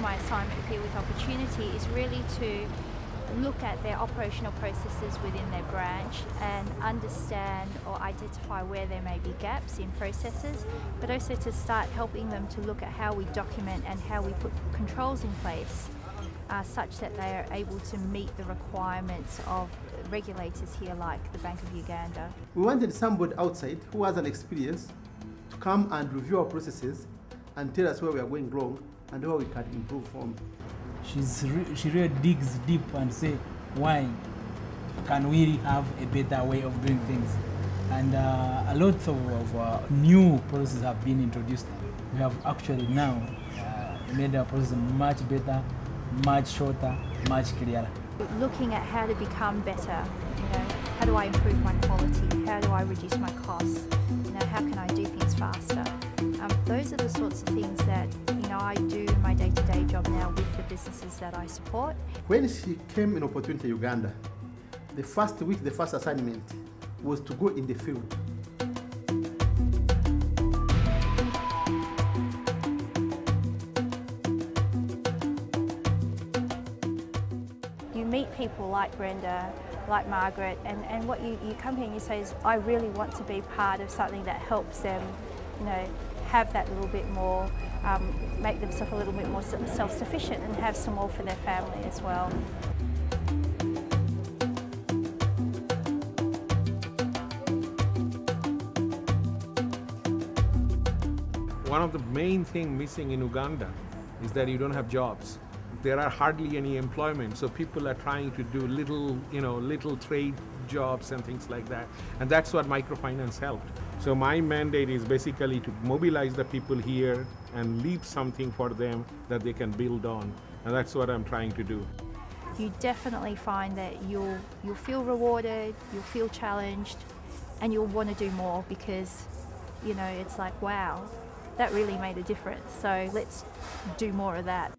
my assignment here with Opportunity is really to look at their operational processes within their branch and understand or identify where there may be gaps in processes, but also to start helping them to look at how we document and how we put controls in place uh, such that they are able to meet the requirements of regulators here like the Bank of Uganda. We wanted somebody outside who has an experience to come and review our processes and tell us where we are going wrong and how we can improve from. She's re- she really digs deep and say why can we have a better way of doing things and uh, a lot of, of uh, new processes have been introduced we have actually now uh, made our process much better much shorter much clearer Looking at how to become better, you know, how do I improve my quality? How do I reduce my costs? You know, how can I do things faster? Um, those are the sorts of things that you know I do businesses that I support. When she came in Opportunity Uganda, the first week, the first assignment was to go in the field. You meet people like Brenda, like Margaret, and, and what you, you come here and you say is, I really want to be part of something that helps them, you know, have that little bit more, um, make themselves a little bit more self-sufficient and have some more for their family as well. One of the main thing missing in Uganda is that you don't have jobs. There are hardly any employment, so people are trying to do little, you know, little trade jobs and things like that. And that's what microfinance helped. So my mandate is basically to mobilize the people here and leave something for them that they can build on. And that's what I'm trying to do. You definitely find that you'll you'll feel rewarded, you'll feel challenged, and you'll want to do more because, you know, it's like wow, that really made a difference. So let's do more of that.